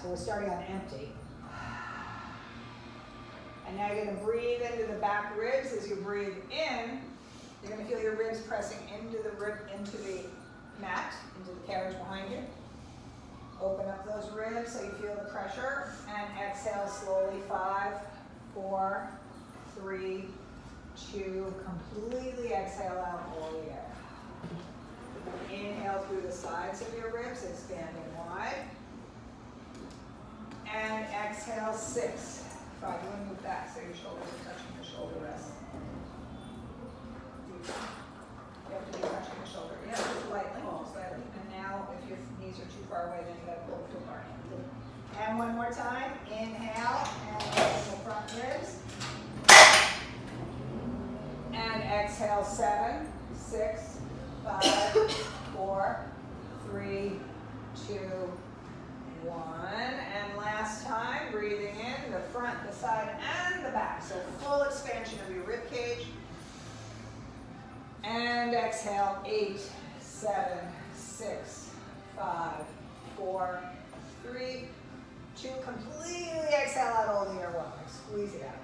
So we're starting on empty. And now you're going to breathe into the back ribs as you breathe in. You're going to feel your ribs pressing into the rib, into the mat, into the carriage behind you. Open up those ribs so you feel the pressure. And exhale slowly. Five, four, three, two. Completely exhale out all the air. Inhale through the sides of your ribs, expanding wide. And exhale, six. Five, you want to move back so your shoulders are touching your shoulder rest. You have to be touching your shoulder. Yeah, just lightly. And now, if your knees are too far away, then you got to pull too in. And one more time. Inhale, and the front ribs. And exhale, seven, six, five, four, three, two, one. And last time, breathing in the front, the side, and the back. So full expansion of your rib cage. And exhale, eight, seven, six, five, four, three, two. Completely exhale out all the air one. Like squeeze it out.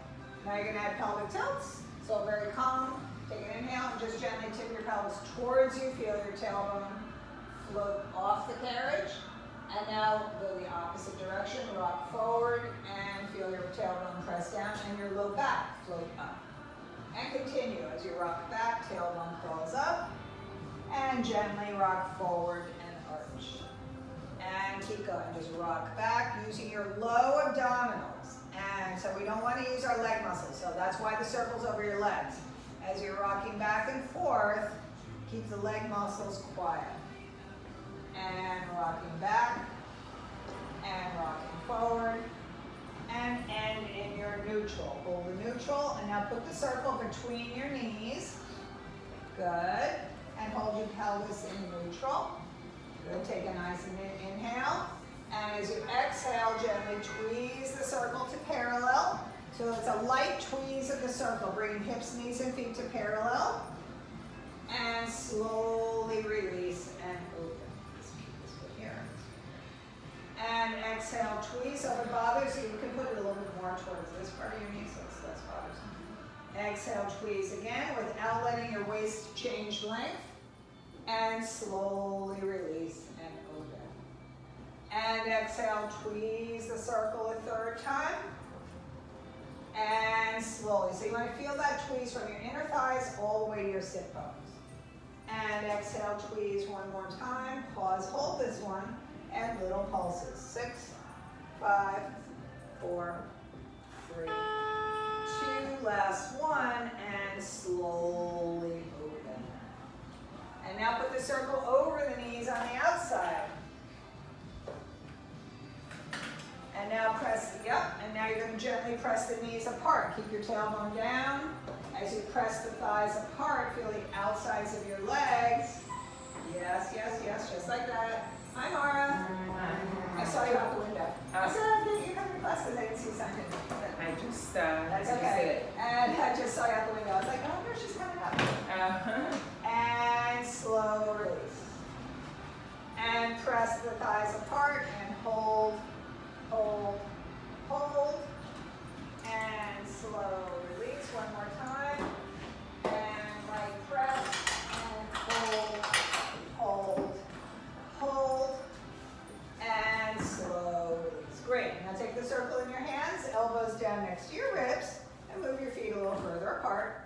Now you're gonna add pelvic tilts. So very calm. Take an inhale and just gently tip your pelvis towards you. Feel your tailbone float off the carriage. And now go the opposite direction. Rock forward and feel your tailbone press down and your low back float up. And continue as you rock back, tailbone crawls up. And gently rock forward and arch. And keep going. Just rock back using your low abdominals. And so we don't want to use our leg muscles. So that's why the circle's over your legs. As you're rocking back and forth, keep the leg muscles quiet. And rocking back. And rocking forward and end in your neutral. Hold the neutral, and now put the circle between your knees. Good. And hold your pelvis in neutral. Good. Take a nice inhale. And as you exhale, gently tweeze the circle to parallel. So it's a light tweeze of the circle, bringing hips, knees, and feet to parallel. And slowly release and open. And exhale, tweeze. If it bothers you, you can put it a little bit more towards this part of your knee so it's less bothersome. Exhale, tweeze again without letting your waist change length. And slowly release and open. And exhale, tweeze the circle a third time. And slowly. So you want to feel that tweeze from your inner thighs all the way to your sit bones. And exhale, tweeze one more time. Pause, hold this one and little pulses. Six, five, four, three, two, last one, and slowly open. And now put the circle over the knees on the outside. And now press, yep, and now you're to gently press the knees apart. Keep your tailbone down. As you press the thighs apart, feel the outsides of your legs. Yes, yes, yes, just like that. Hi, Mara. Hi. I saw you out the window. Uh, I said, oh, you're coming to class because I didn't see something. I just, uh, That's okay. And I just saw you out the window. I was like, oh, no, she's coming up. Uh -huh. And slow release. And press the thighs apart and hold, hold, hold. And slow release one more time. And light press and hold, hold, hold, and slow release. Great. Now take the circle in your hands, elbows down next to your ribs, and move your feet a little further apart.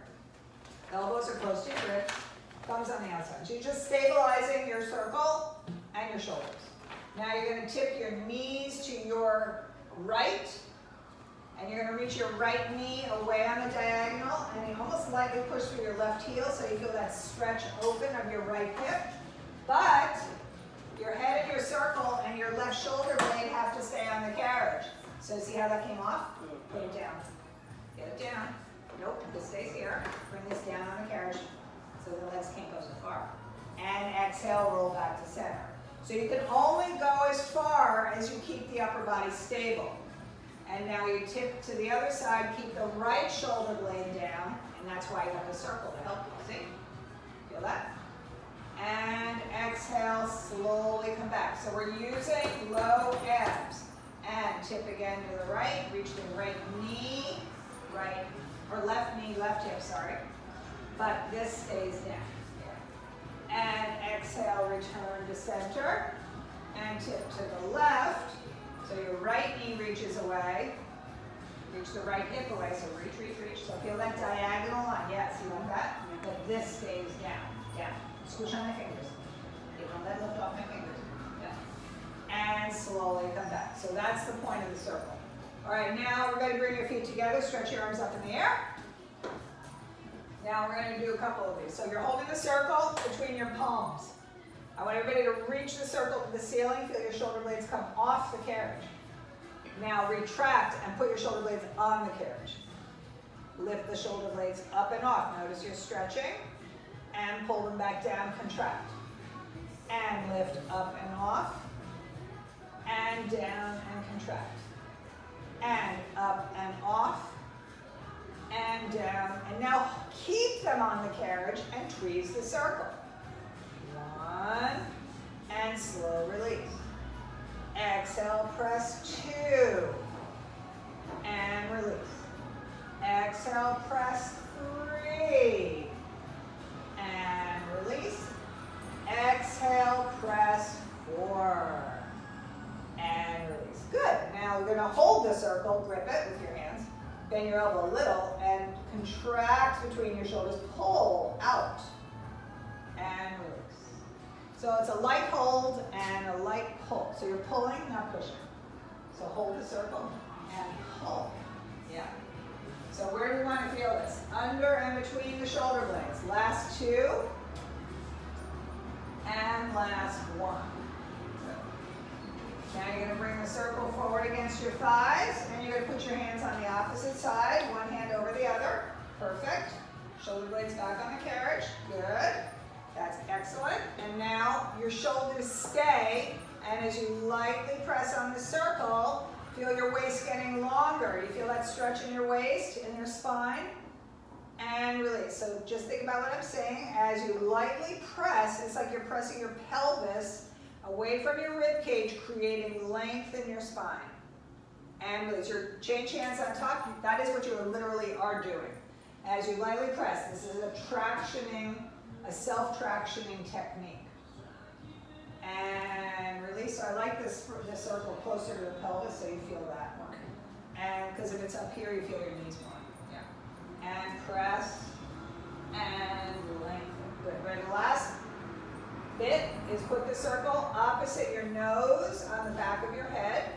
Elbows are close to your ribs, thumbs on the outside. So you're just stabilizing your circle and your shoulders. Now you're going to tip your knees to your right, and you're going to reach your right knee away on the diagonal, and you almost lightly push through your left heel so you feel that stretch open of your right hip. But your head in your circle and your left shoulder blade have to stay on the carriage. So see how that came off? Put it down. Get it down. Nope, this stays here. Bring this down on the carriage so the legs can't go so far. And exhale, roll back to center. So you can only go as far as you keep the upper body stable. And now you tip to the other side, keep the right shoulder blade down, And that's why you have the circle to help you, see? Feel that? And exhale, slowly come back. So we're using low abs. And tip again to the right, reach the right knee, right, or left knee, left hip, sorry. But this stays down. And exhale, return to center. And tip to the left. So your right knee reaches away. Reach the right hip away, so reach, reach, reach. So feel that diagonal line. Yes, you like that? But this stays down, down. Squish on my fingers. You don't let lift off my fingers. Yeah. And slowly come back. So that's the point of the circle. All right, now we're going to bring your feet together, stretch your arms up in the air. Now we're going to do a couple of these. So you're holding the circle between your palms. I want everybody to reach the circle to the ceiling, feel your shoulder blades come off the carriage. Now retract and put your shoulder blades on the carriage. Lift the shoulder blades up and off. Notice you're stretching and pull them back down, contract. And lift up and off and down and contract. And up and off and down. And now keep them on the carriage and tweeze the circle. One, and slow release. Exhale, press two, and release. Exhale, press three, and release. Exhale, press four and release. Good. Now we're going to hold the circle, grip it with your hands, bend your elbow a little, and contract between your shoulders. Pull out and release. So it's a light hold and a light pull. So you're pulling, not pushing. So hold the circle and pull. Yeah. So where do you want to feel this? Under and between the shoulder blades. Last two. And last one. Now you're going to bring the circle forward against your thighs, and you're going to put your hands on the opposite side, one hand over the other. Perfect. Shoulder blades back on the carriage. Good. That's excellent. And now your shoulders stay, and as you lightly press on the circle, feel your waist getting longer. You feel that stretch in your waist, in your spine, and release. So just think about what I'm saying. As you lightly press, it's like you're pressing your pelvis away from your rib cage, creating length in your spine. And release. Your change hands on top, that is what you literally are doing. As you lightly press, this is a tractioning, a self-tractioning technique. And release. So I like this, this circle closer to the pelvis so you feel that more. And because if it's up here, you feel your knees more. Yeah. And press and lengthen. Good. Right, last bit is put the circle opposite your nose on the back of your head.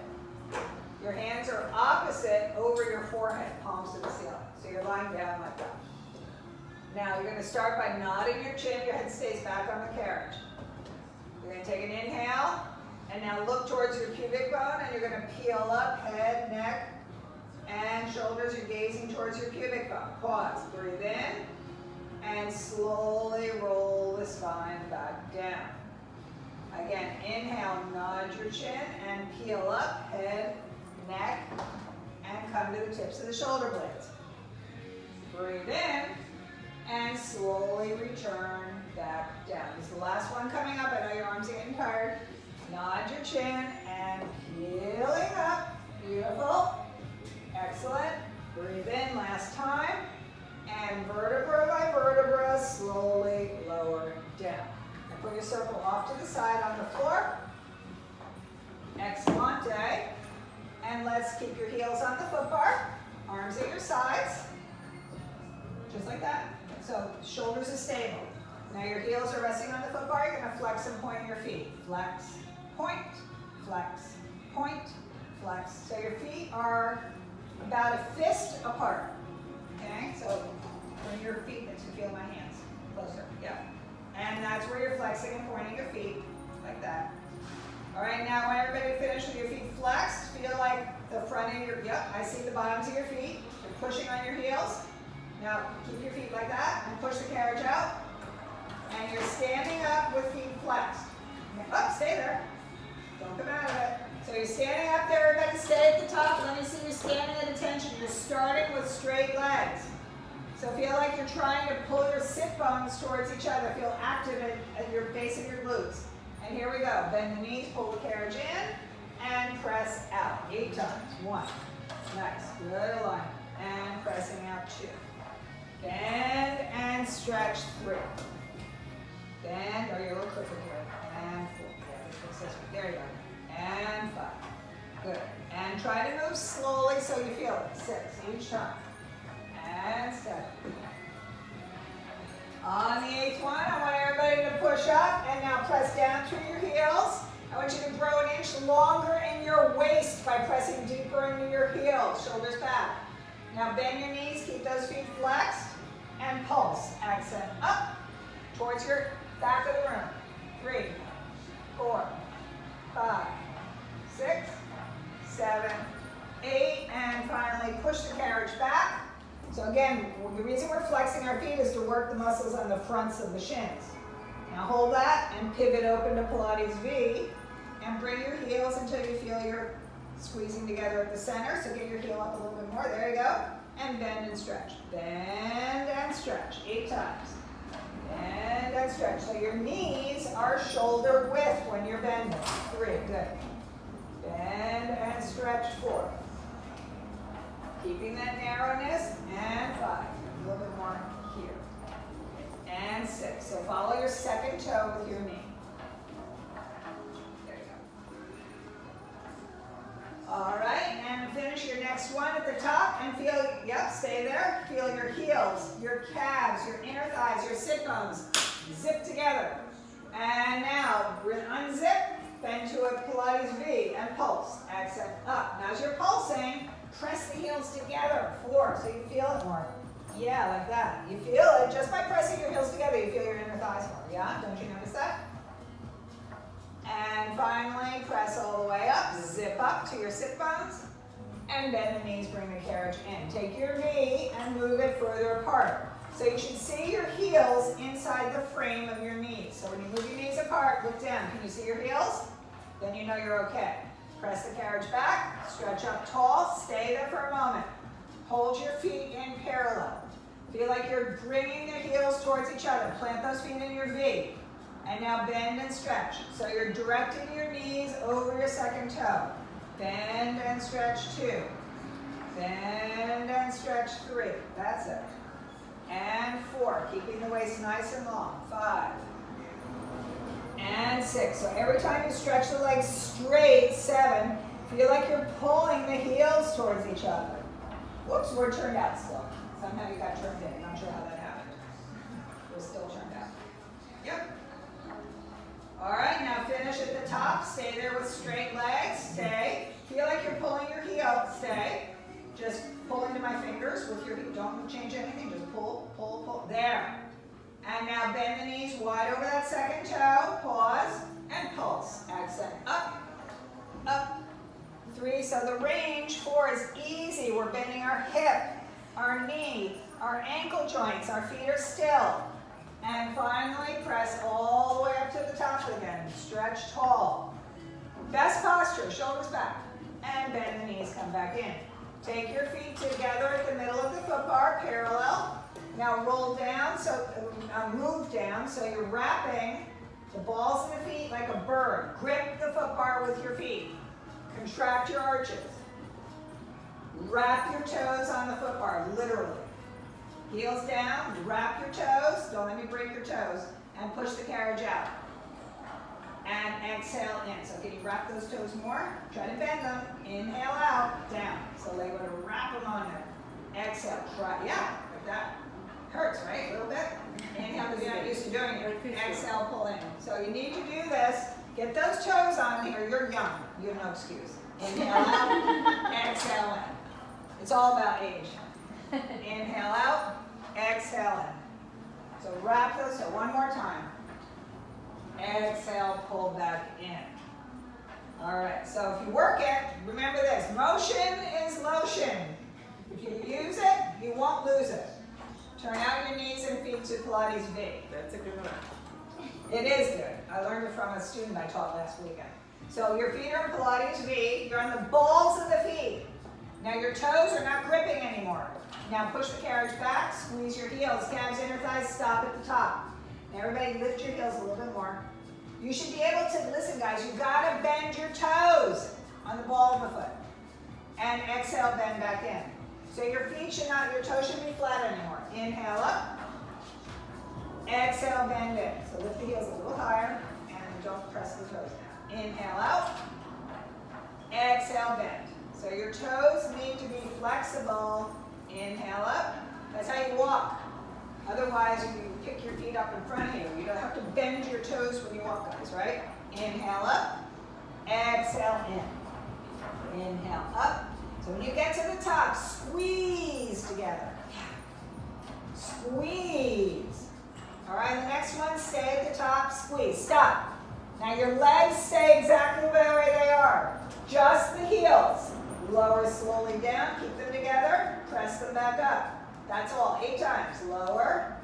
Your hands are opposite over your forehead, palms to the ceiling. So you're lying down like that. Now you're going to start by nodding your chin. Your head stays back on the carriage. You're going to take an inhale, and now look towards your pubic bone, and you're going to peel up, head, neck, and shoulders. You're gazing towards your pubic bone. Pause. Breathe in and slowly roll the spine back down. Again, inhale, nod your chin and peel up, head, neck, and come to the tips of the shoulder blades. Breathe in and slowly return back down. This is the last one coming up. I know your arms are getting tired. Nod your chin and peeling up. Beautiful. Excellent. Breathe in last time and vertebra by vertebra, slowly lower down. And put your circle off to the side on the floor. Excellent day. And let's keep your heels on the foot bar, arms at your sides, just like that. So shoulders are stable. Now your heels are resting on the foot bar, you're gonna flex and point your feet. Flex, point, flex, point, flex. So your feet are about a fist apart. Okay, so bring your feet to feel my hands closer. Yeah. And that's where you're flexing and pointing your feet, like that. All right, now when everybody finished with your feet flexed, feel like the front of your, yep, I see the bottoms of your feet. You're pushing on your heels. Now keep your feet like that and push the carriage out. And you're standing up with feet flexed. Up, stay there. Don't come out of it. So you're standing up there, everybody stay at the top. Let me see you standing at attention. You're starting with straight legs. So feel like you're trying to pull your sit bones towards each other. Feel active at your base of your glutes. And here we go. Bend the knees, pull the carriage in, and press out. Eight times. One. Nice. Good alignment. And pressing out two. Bend and stretch three. Bend, or you're a little quicker here. And four. Yeah. There you go. And five. Good. And try to move slowly so you feel it. Six each time. And seven. On the eighth one, I want everybody to push up and now press down through your heels. I want you to grow an inch longer in your waist by pressing deeper into your heels, shoulders back. Now bend your knees, keep those feet flexed, and pulse. Accent up towards your back of the room. Three, four, five, six, seven, eight, and finally push the carriage back. So again, the reason we're flexing our feet is to work the muscles on the fronts of the shins. Now hold that and pivot open to Pilates V and bring your heels until you feel you're squeezing together at the center. So get your heel up a little bit more. There you go. And bend and stretch. Bend and stretch. Eight times. Bend and stretch. So your knees are shoulder width when you're bending. Three. Good. Bend and stretch. Four. Keeping that narrowness. And five. A little bit more here. And six. So follow your second toe with your knee. There you go. All right, and finish your next one at the top and feel, yep, stay there. Feel your heels, your calves, your inner thighs, your sit bones zip together. And now, unzip, bend to a Pilates V and pulse. Accent up. Now as you're pulsing, Press the heels together. Four, so you feel it more. Yeah, like that. You feel it just by pressing your heels together. You feel your inner thighs more. Yeah, don't you notice that? And finally, press all the way up. Zip up to your sit bones. And bend the knees, bring the carriage in. Take your knee and move it further apart. So you should see your heels inside the frame of your knees. So when you move your knees apart, look down. Can you see your heels? Then you know you're okay. Press the carriage back, stretch up tall, stay there for a moment. Hold your feet in parallel. Feel like you're bringing the heels towards each other. Plant those feet in your V. And now bend and stretch. So you're directing your knees over your second toe. Bend and stretch two. Bend and stretch three. That's it. And four, keeping the waist nice and long. Five and six. So every time you stretch the legs straight, seven, feel like you're pulling the heels towards each other. Whoops, we're turned out still. Somehow you got turned in. Not sure how that happened. We're still turned out. Yep. All right, now finish at the top. Stay there with straight legs. Stay. Feel like you're pulling your heel. Stay. Just pull into my fingers with your, don't change anything. Just pull, pull, pull. There. And now bend the knees wide over that second toe. Pause and pulse. Accent up, up. Three, so the range. Four is easy. We're bending our hip, our knee, our ankle joints. Our feet are still. And finally, press all the way up to the top again. Stretch tall. Best posture, shoulders back. And bend the knees, come back in. Take your feet together at the middle of the foot bar, parallel. Now roll down, so uh, move down, so you're wrapping the balls of the feet like a bird. Grip the foot bar with your feet. Contract your arches. Wrap your toes on the foot bar, literally. Heels down, wrap your toes, don't let me break your toes, and push the carriage out. And exhale in. So can you wrap those toes more? Try to bend them. Inhale out, down. So they would wrap them on there. Exhale, try, yeah, like that. Hurts, right? A little bit? Inhale because you're not used to doing it. Exhale, pull in. So you need to do this. Get those toes on here. You're young. You have no excuse. Inhale out, exhale in. It's all about age. Inhale out, exhale in. So wrap those. So one more time. Exhale, pull back in. All right, so if you work it, remember this, motion is lotion. If you use it, you won't lose it. Turn out your knees and feet to Pilates V. That's a good one. It is good. I learned it from a student I taught last weekend. So your feet are in Pilates V. You're on the balls of the feet. Now your toes are not gripping anymore. Now push the carriage back, squeeze your heels, calves, inner thighs, stop at the top. Everybody lift your heels a little bit more. You should be able to, listen guys, you gotta bend your toes on the ball of the foot. And exhale, bend back in. So your feet should not, your toes shouldn't be flat anymore. Inhale up. Exhale, bend in. So lift the heels a little higher and don't press the toes down. Inhale out. Exhale, bend. So your toes need to be flexible. Inhale up. That's how you walk. Otherwise, you pick your feet up in front of you. You don't have to bend your toes when you walk, guys, right? Inhale up. Exhale in. Inhale up. So when you get to the top, squeeze together. Squeeze. All right, the next one, stay at the top, squeeze. Stop. Now your legs stay exactly the way they are. Just the heels. Lower slowly down, keep them together, press them back up. That's all, eight times. Lower,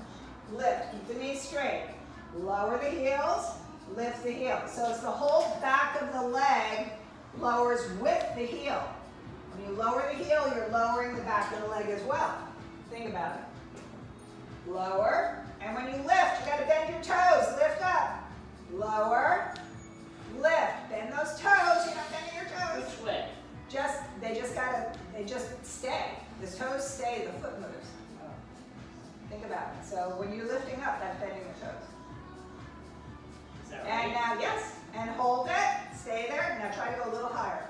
lift, keep the knees straight. Lower the heels, lift the heel. So it's the whole back of the leg lowers with the heel. When you lower the heel, you're lowering the back of the leg as well. Think about it. Lower, and when you lift, you gotta bend your toes, lift up. Lower, lift, bend those toes, you're not bending your toes. Which way? Just, they just gotta, they just stay. The toes stay, the foot moves. Think about it. So when you're lifting up, that's bending the toes. Is And right? now, yes, and hold it, stay there. Now try to go a little higher.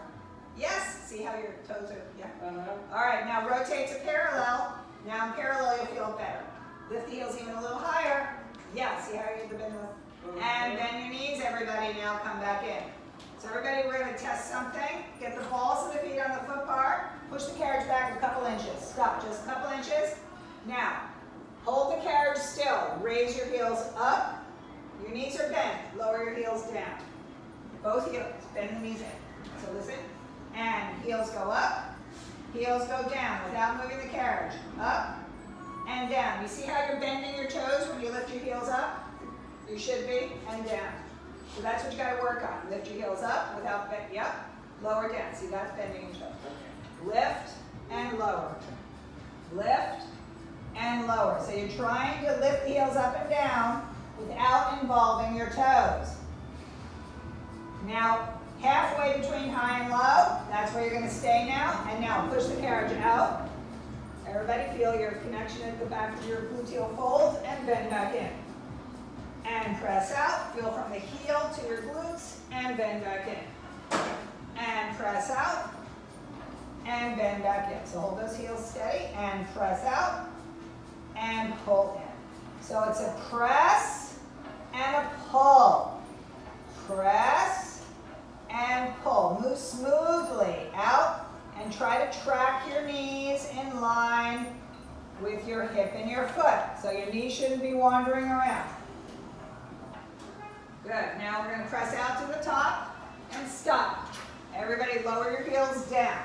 Yes, see how your toes are, yeah. Uh-huh. All right, now rotate to parallel. Now in parallel, you'll feel better. Lift the heels even a little higher. Yeah, see how you bend the, and bend your knees, everybody. Now come back in. So everybody, we're gonna test something. Get the balls of the feet on the foot bar. Push the carriage back a couple inches. Stop, just a couple inches. Now, hold the carriage still. Raise your heels up. Your knees are bent. Lower your heels down. Both heels, bend the knees in. So listen. And heels go up, heels go down without moving the carriage. Up and down. You see how you're bending your toes when you lift your heels up? You should be, and down. So that's what you gotta work on. Lift your heels up without bending, yep. Lower down, see that's bending your toes. Lift and lower. Lift and lower. So you're trying to lift the heels up and down without involving your toes. Now, halfway between high and low, that's where you're gonna stay now. And now push the carriage out. Everybody feel your connection at the back of your gluteal fold and bend back in. And press out, feel from the heel to your glutes and bend back in. And press out and bend back in. So hold those heels steady and press out and pull in. So it's a press and a pull. Press and pull. Move smoothly out and try to track your knees in line with your hip and your foot. So your knees shouldn't be wandering around. Good. Now we're going to press out to the top and stop. Everybody lower your heels down.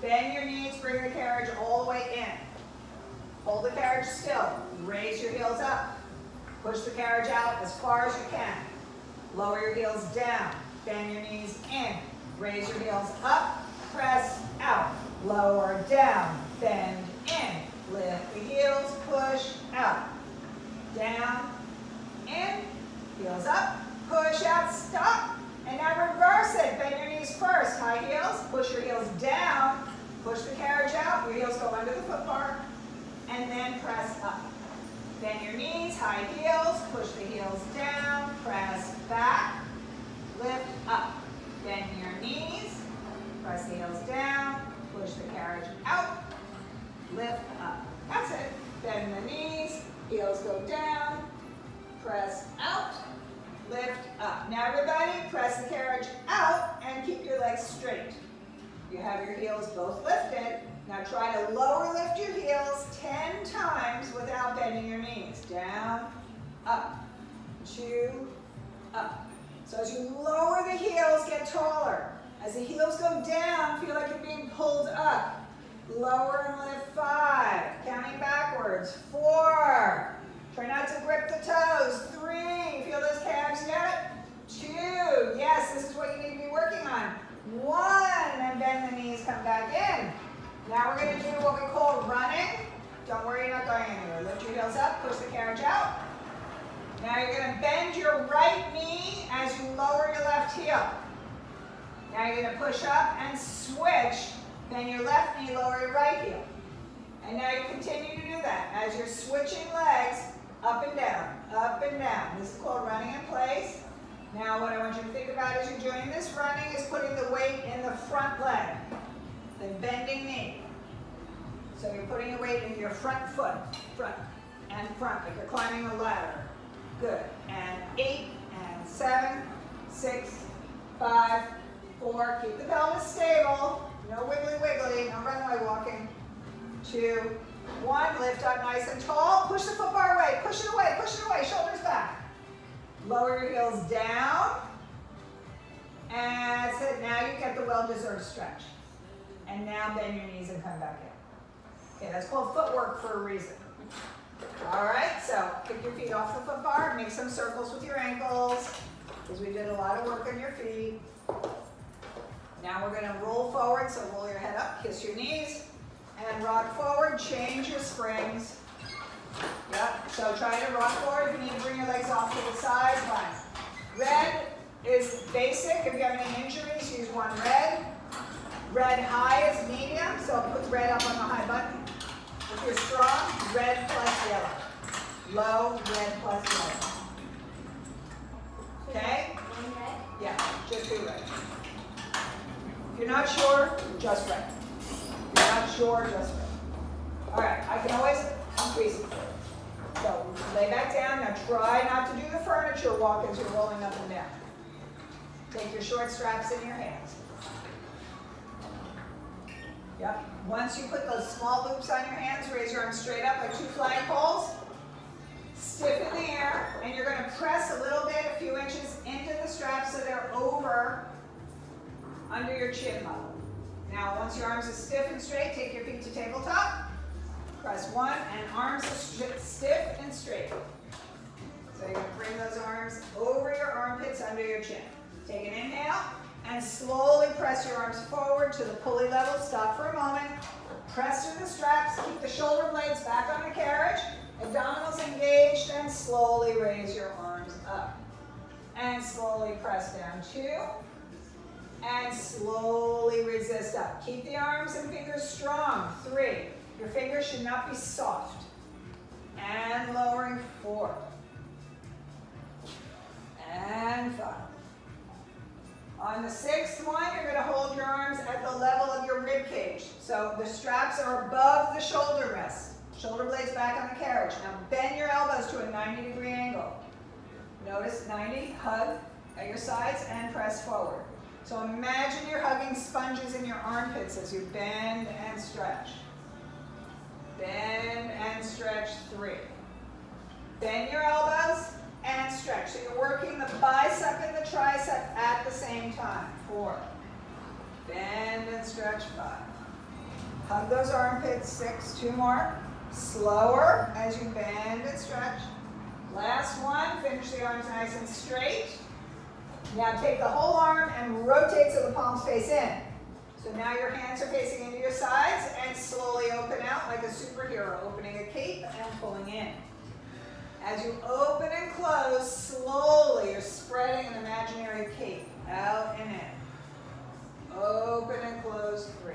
Bend your knees, bring the carriage all the way in. Hold the carriage still. Raise your heels up. Push the carriage out as far as you can. Lower your heels down. Bend your knees in. Raise your heels up. Press out. Lower down. Bend in. Lift the heels. Push out. Down. In. Heels up. Push out. Stop. And now reverse it. Bend your knees first. High heels. Push your heels down. Push the carriage out. Your heels go under the foot bar. And then press up. Bend your knees, high heels, push the heels down, press back, lift up. Bend your knees, press the heels down, push the carriage out, lift up. That's it. Bend the knees, heels go down, press out, lift up. Now everybody, press the carriage out and keep your legs straight. You have your heels both lifted. Now try to lower lift your heels 10 times without bending your knees. Down, up, two, up. So as you lower the heels, get taller. As the heels go down, feel like you're being pulled up. Lower and lift five. Counting backwards. Four. Try not to grip the toes. Three. Feel those calves yet? Two. Yes, this is what you need to be working on. One. And bend the knees, come back in. Now we're gonna do what we call running. Don't worry, you're not going anywhere. Lift your heels up, push the carriage out. Now you're gonna bend your right knee as you lower your left heel. Now you're gonna push up and switch. Bend your left knee, lower your right heel. And now you continue to do that as you're switching legs up and down, up and down. This is called running in place. Now what I want you to think about as you're doing this running is putting the weight in the front leg, the bending knee. So you're putting your weight in your front foot, front and front, like you're climbing a ladder. Good. And eight and seven, six, five, four. Keep the pelvis stable. No wiggly wiggly, no runway walking. Two, one. Lift up nice and tall. Push the foot bar away. Push it away. Push it away. Shoulders back. Lower your heels down. And that's it. Now you get the well-deserved stretch. And now bend your knees and come back in. Okay, that's called footwork for a reason. All right, so kick your feet off the foot bar. Make some circles with your ankles because we did a lot of work on your feet. Now we're going to roll forward, so roll your head up, kiss your knees, and rock forward. Change your springs. Yep, so try to rock forward. If you need to bring your legs off to the side, fine. Red is basic. If you have any injuries, use one red. Red high is medium, so put red up on the high button. If you're strong, red plus yellow. Low, red plus yellow. Okay? One red? Yeah, just do red. If you're not sure, just right. If you're not sure, just right. All right, I can always increase it. So lay back down. Now try not to do the furniture walk as you're rolling up and down. Take your short straps in your hands. Yep. Once you put those small loops on your hands, raise your arms straight up like two flying poles. Stiff in the air, and you're going to press a little bit, a few inches into the straps so they're over under your chin level. Now, once your arms are stiff and straight, take your feet to tabletop. Press one, and arms are stiff and straight. So you're to bring those arms over your armpits under your chin. Take an inhale, and slowly press your arms forward to the pulley level. Stop for a moment. Press through the straps. Keep the shoulder blades back on the carriage. Abdominals engaged and slowly raise your arms up. And slowly press down two. And slowly resist up. Keep the arms and fingers strong. Three. Your fingers should not be soft. And lowering four. And five. On the sixth one, you're going to hold your arms at the level of your rib cage. So the straps are above the shoulder rest. Shoulder blades back on the carriage. Now bend your elbows to a 90 degree angle. Notice 90, hug at your sides and press forward. So imagine you're hugging sponges in your armpits as you bend and stretch. Bend and stretch, three. Bend your elbows, and stretch. So you're working the bicep and the tricep at the same time. Four. Bend and stretch, five. Hug those armpits, six, two more. Slower as you bend and stretch. Last one, finish the arms nice and straight. Now take the whole arm and rotate so the palms face in. So now your hands are facing into your sides and slowly open out like a superhero, opening a cape and pulling in. As you open and close, slowly you're spreading an imaginary cape out and in. Open and close, three.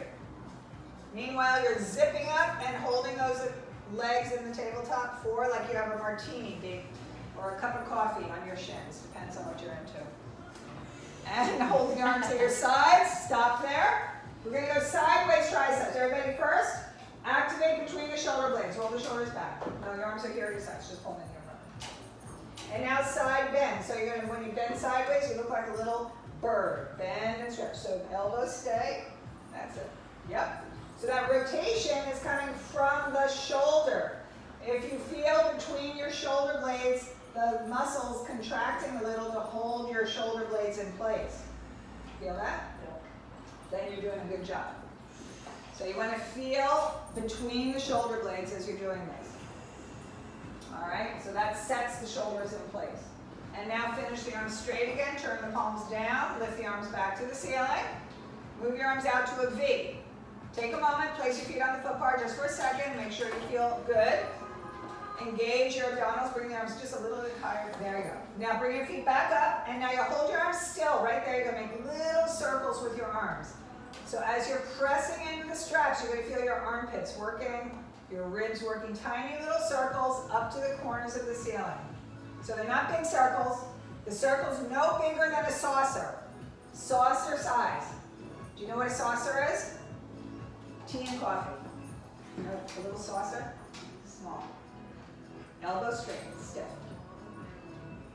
Meanwhile, you're zipping up and holding those legs in the tabletop, four, like you have a martini or a cup of coffee on your shins, depends on what you're into. And holding arms at your sides, stop there. We're gonna go sideways triceps. Everybody first, activate between the shoulder blades. Roll the shoulders back. No, your arms are here at your sides, just pull them in. And now side bend. So you're gonna, when you bend sideways, you look like a little bird. Bend and stretch. So elbows stay. That's it. Yep. So that rotation is coming from the shoulder. If you feel between your shoulder blades, the muscles contracting a little to hold your shoulder blades in place. Feel that? Then you're doing a good job. So you want to feel between the shoulder blades as you're doing this. All right, so that sets the shoulders in place. And now finish the arms straight again, turn the palms down, lift the arms back to the ceiling. Move your arms out to a V. Take a moment, place your feet on the foot bar just for a second. Make sure you feel good. Engage your abdominals, bring the arms just a little bit higher. There you go. Now bring your feet back up, and now you hold your arms still. Right there, you're gonna make little circles with your arms. So as you're pressing into the straps, you're gonna feel your armpits working, your ribs working tiny little circles up to the corners of the ceiling. So they're not big circles. The circle's no bigger than a saucer. Saucer size. Do you know what a saucer is? Tea and coffee. A little saucer? Small. Elbow straight, stiff.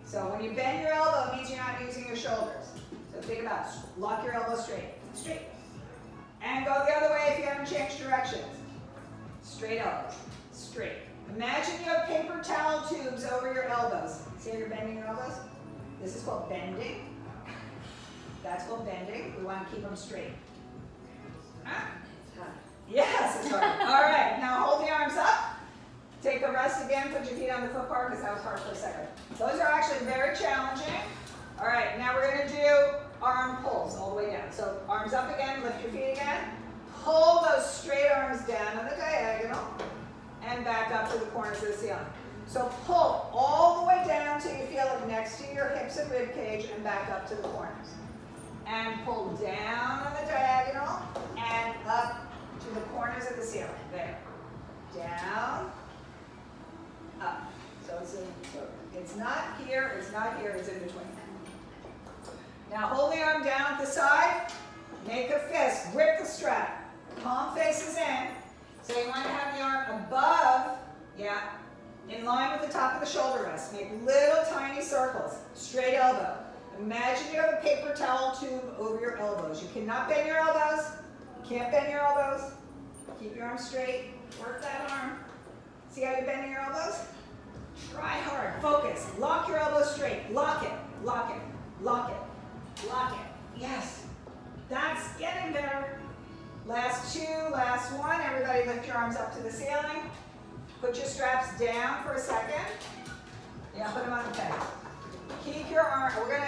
So when you bend your elbow, it means you're not using your shoulders. So think about it. Lock your elbow straight. Straight. And go the other way if you haven't changed directions. Straight elbows. Straight. Imagine you have paper towel tubes over your elbows. See how you're bending your elbows? This is called bending. That's called bending. We want to keep them straight. Huh? Yes, it's hard. All right, now hold the arms up. Take a rest again. Put your feet on the foot bar because that was hard for a second. Those are actually very challenging. All right, now we're going to do arm pulls all the way down. So arms up again, lift your feet again. Pull those straight arms down on the diagonal and back up to the corners of the ceiling. So pull all the way down till you feel it next to your hips and rib cage and back up to the corners. And pull down on the diagonal and up to the corners of the ceiling. There. Down, up. So it's, in, it's not here, it's not here, it's in between. Now hold the arm down at the side, make a fist, grip the strap. Palm faces in. So you want to have the arm above, yeah, in line with the top of the shoulder rest. Make little tiny circles. Straight elbow. Imagine you have a paper towel tube over your elbows. You cannot bend your elbows. You can't bend your elbows. Keep your arm straight. Work that arm. See how you're bending your elbows? Try hard. Focus. Lock your elbows straight. Lock it. Lock it. Lock it. Lock it. Yes. That's getting better. Last two, last one. Everybody lift your arms up to the ceiling. Put your straps down for a second. Yeah, put them on the peg. Keep your arm, we're gonna